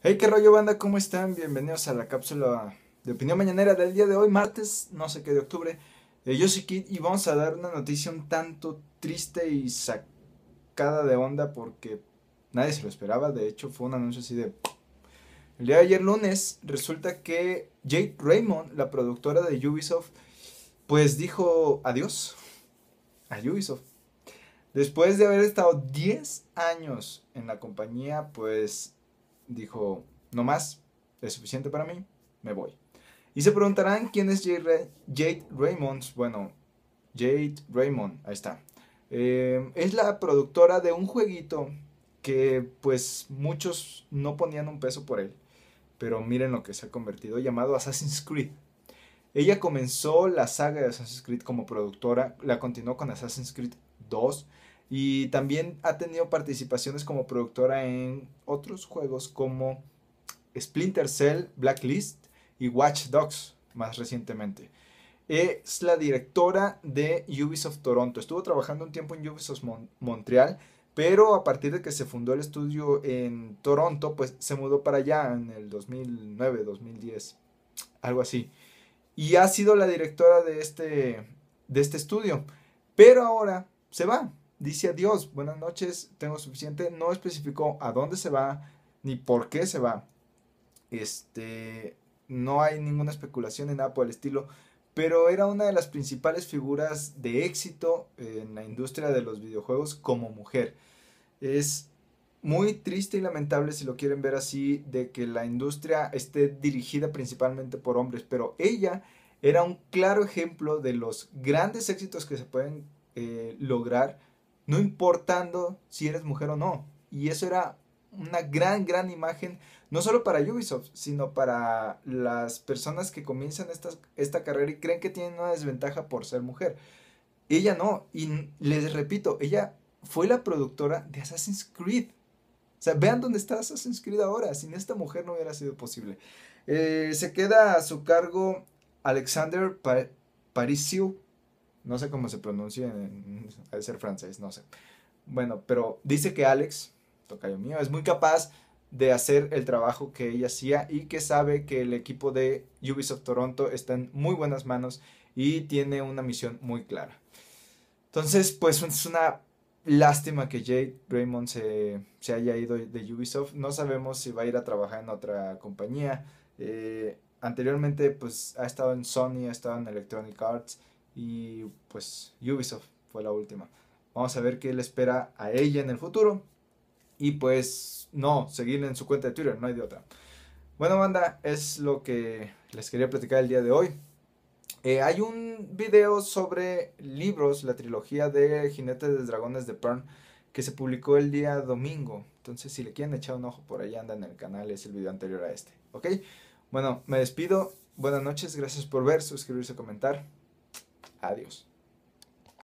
Hey, qué rollo banda, ¿cómo están? Bienvenidos a la cápsula de opinión mañanera del día de hoy, martes, no sé qué de octubre. Eh, yo soy Kid y vamos a dar una noticia un tanto triste y sacada de onda porque nadie se lo esperaba. De hecho, fue un anuncio así de. El día de ayer lunes resulta que Jade Raymond, la productora de Ubisoft, pues dijo adiós a Ubisoft. Después de haber estado 10 años en la compañía, pues dijo, no más, es suficiente para mí, me voy. Y se preguntarán quién es Jade, Jade Raymond. Bueno, Jade Raymond, ahí está. Eh, es la productora de un jueguito que pues muchos no ponían un peso por él. Pero miren lo que se ha convertido, llamado Assassin's Creed. Ella comenzó la saga de Assassin's Creed como productora, la continuó con Assassin's Creed 2 y también ha tenido participaciones como productora en otros juegos como Splinter Cell, Blacklist y Watch Dogs más recientemente. Es la directora de Ubisoft Toronto. Estuvo trabajando un tiempo en Ubisoft Montreal, pero a partir de que se fundó el estudio en Toronto, pues se mudó para allá en el 2009, 2010, algo así. Y ha sido la directora de este, de este estudio. Pero ahora se va, dice adiós, buenas noches, tengo suficiente, no especificó a dónde se va ni por qué se va. Este, no hay ninguna especulación en nada por el estilo, pero era una de las principales figuras de éxito en la industria de los videojuegos como mujer. Es muy triste y lamentable si lo quieren ver así de que la industria esté dirigida principalmente por hombres, pero ella era un claro ejemplo de los grandes éxitos que se pueden eh, lograr no importando si eres mujer o no. Y eso era una gran, gran imagen, no solo para Ubisoft, sino para las personas que comienzan esta, esta carrera y creen que tienen una desventaja por ser mujer. Ella no, y les repito, ella fue la productora de Assassin's Creed. O sea, vean dónde está Assassin's Creed ahora. Sin esta mujer no hubiera sido posible. Eh, se queda a su cargo Alexander Parisiu, no sé cómo se pronuncia, de ser francés, no sé. Bueno, pero dice que Alex, tocayo mío, es muy capaz de hacer el trabajo que ella hacía y que sabe que el equipo de Ubisoft Toronto está en muy buenas manos y tiene una misión muy clara. Entonces, pues es una lástima que Jade Raymond se, haya ido de Ubisoft. No sabemos si va a ir a trabajar en otra compañía. Eh, anteriormente, pues ha estado en Sony, ha estado en Electronic Arts y pues Ubisoft fue la última. Vamos a ver qué le espera a ella en el futuro. Y pues no, seguir en su cuenta de Twitter, no hay de otra. Bueno, banda, es lo que les quería platicar el día de hoy. Eh, hay un video sobre libros, la trilogía de Jinetes de Dragones de Pern, que se publicó el día domingo. Entonces, si le quieren echar un ojo por ahí, anda en el canal, es el video anterior a este. ¿Ok? Bueno, me despido. Buenas noches, gracias por ver, suscribirse, comentar. Adiós.